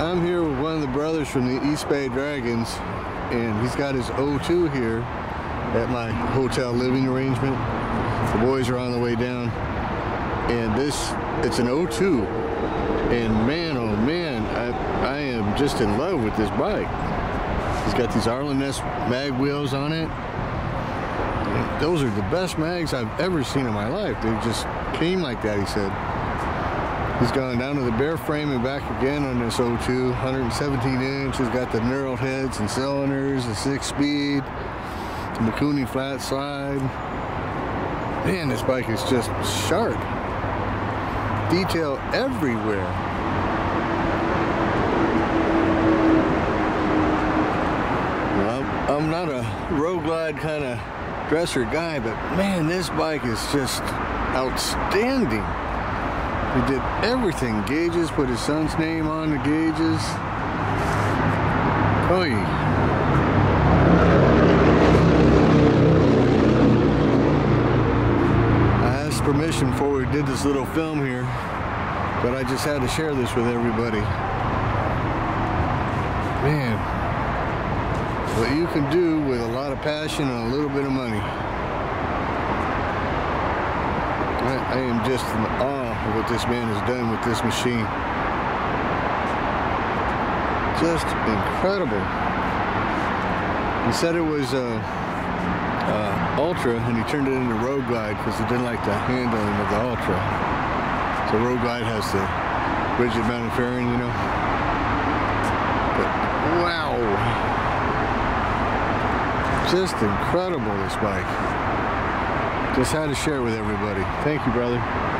I'm here with one of the brothers from the East Bay Dragons, and he's got his O2 here at my hotel living arrangement. The boys are on the way down, and this, it's an O2, and man, oh man, I, I am just in love with this bike. He's got these Arlen Ness mag wheels on it. Those are the best mags I've ever seen in my life. They just came like that, he said. He's gone down to the bare frame and back again on this O2, 117 inch. He's got the knurled heads and cylinders, the six speed, the Mikuni flat slide. Man, this bike is just sharp. Detail everywhere. I'm not a road glide kind of dresser guy, but man, this bike is just outstanding. He did everything. Gauges, put his son's name on the gauges. Oh, Oy. I asked permission before we did this little film here, but I just had to share this with everybody. Man, what you can do with a lot of passion and a little bit of money. I, I am just in awe of what this man has done with this machine. Just incredible. He said it was uh, uh, Ultra and he turned it into Road Glide because he didn't like the handling of the Ultra. So Road Glide has the rigid mounted fairing, you know. But wow. Just incredible, this bike. Just had to share it with everybody. Thank you, brother.